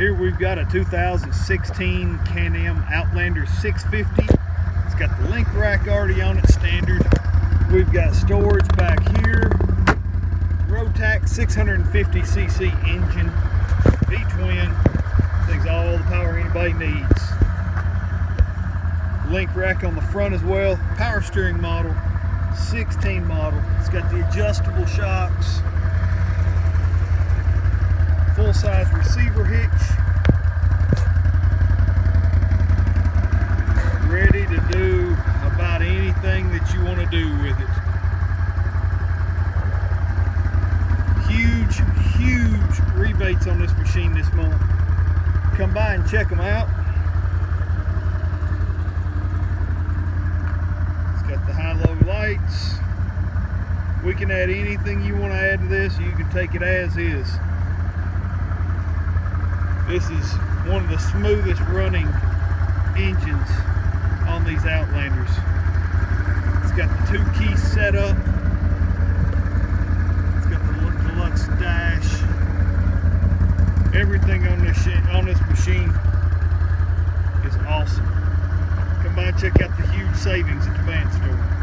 Here we've got a 2016 Can-Am Outlander 650. It's got the LinQ rack already on it, standard. We've got storage back here. Rotax 650cc engine, V-twin. Takes all the power anybody needs. LinQ rack on the front as well. Power steering model, 16 model. It's got the adjustable shocks full-size receiver hitch. Ready to do about anything that you want to do with it. Huge, on this machine this month. Come by and check them out. It's got the high-low lights. We can add anything you want to add to this. You can take it as is. This is one of the smoothest running engines on these Outlanders. It's got the two key setup. It's got the deluxe dash. Everything on this on this machine is awesome. Come by and check out the huge savings at the Vance Store.